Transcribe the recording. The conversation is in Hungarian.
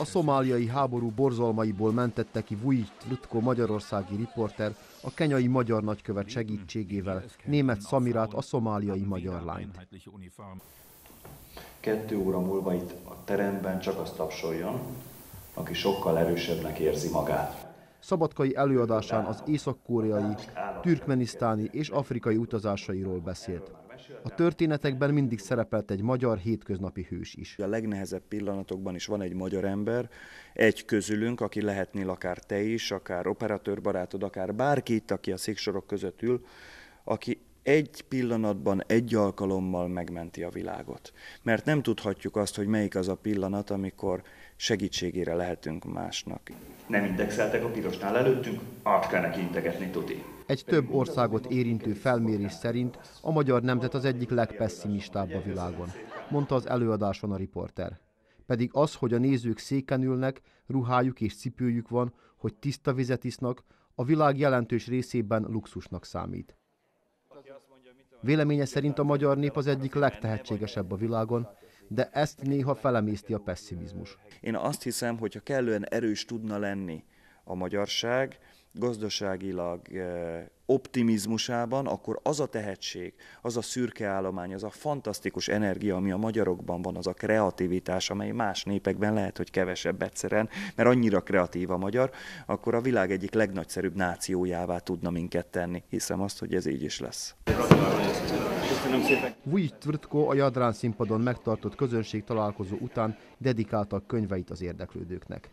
A szomáliai háború borzalmaiból mentette ki Vujic Tlutko magyarországi riporter a kenyai magyar nagykövet segítségével német Szamirát, a szomáliai magyar lányt. Kettő óra múlva itt a teremben csak azt tapsoljon, aki sokkal erősebbnek érzi magát. Szabadkai előadásán az észak-koreai, türkmenisztáni és afrikai utazásairól beszélt. A történetekben mindig szerepelt egy magyar hétköznapi hős is. A legnehezebb pillanatokban is van egy magyar ember, egy közülünk, aki lehetnél akár te is, akár operatőrbarátod, akár bárki itt, aki a széksorok között ül, aki egy pillanatban, egy alkalommal megmenti a világot. Mert nem tudhatjuk azt, hogy melyik az a pillanat, amikor segítségére lehetünk másnak. Nem indexeltek a pirosnál előttünk, át kell neki integetni, tuti. Egy több országot érintő felmérés szerint a magyar nemzet az egyik legpesszimistább a világon, mondta az előadáson a riporter. Pedig az, hogy a nézők széken ülnek, ruhájuk és cipőjük van, hogy tiszta vizet isznak, a világ jelentős részében luxusnak számít. Véleménye szerint a magyar nép az egyik legtehetségesebb a világon, de ezt néha felemészti a pessimizmus. Én azt hiszem, hogy ha kellően erős tudna lenni a magyarság, gazdaságilag optimizmusában, akkor az a tehetség, az a szürke állomány, az a fantasztikus energia, ami a magyarokban van, az a kreativitás, amely más népekben lehet, hogy kevesebb egyszeren, mert annyira kreatív a magyar, akkor a világ egyik legnagyszerűbb nációjává tudna minket tenni. Hiszem azt, hogy ez így is lesz. Köszönöm szépen. Vujic Tvrtko a Jadrán színpadon megtartott közönség találkozó után dedikálta a könyveit az érdeklődőknek.